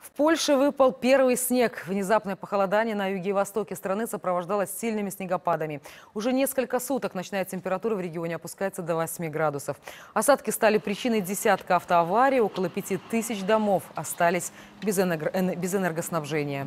В Польше выпал первый снег. Внезапное похолодание на юге и востоке страны сопровождалось сильными снегопадами. Уже несколько суток ночная температура в регионе опускается до 8 градусов. Осадки стали причиной десятка автоаварий. Около пяти тысяч домов остались без, энерго- э, без энергоснабжения.